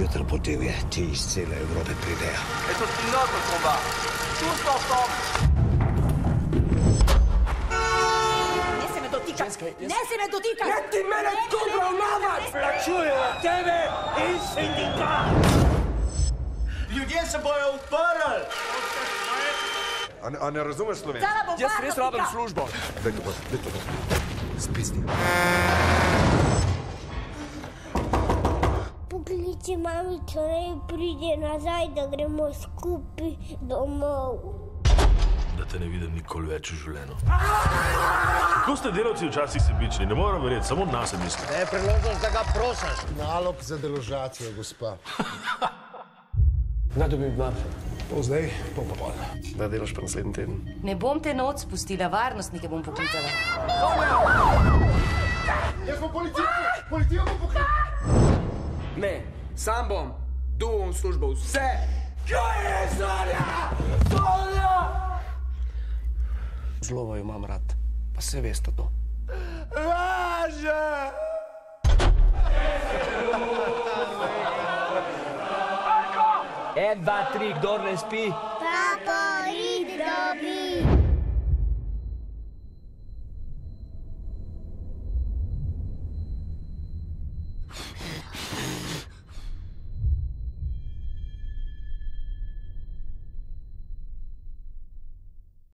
lokomotiv je, ti iz cele Evrope pridejo. Et to c'est notre combat. Tous ensemble. Ne se me dotika! Ne se me dotika! Ne ti mene tu obravnavaš! Plačujejo tebe in sindikat! Ljudje se bojo uprli! A ne, a ne razumeš slovensko? Jaz res rabim službo. Daj to pa, daj to pa. Spisni. Pokliči mamico, naj pride nazaj, da gremo skupaj domov. da te ne vidim nikoli več v življenju. Kako ste delavci včasih sebični, ne morem verjeti, samo na sebe mislim. Je priložnost, da ga prosiš. Nalog za deložacijo, gospa. Kdaj dobim denar? To zdaj, pol pa pol. Da delaš pa naslednji teden. Ne bom te noč spustila, varnostnike bom poklicala. Ne, sam bom duhom v službo vse. Kaj je Sonja? Sonja! Zelo jo imam rad, pa se veste to. Laže! En, dva, tri, kdo ne spi? Papo, id dobi.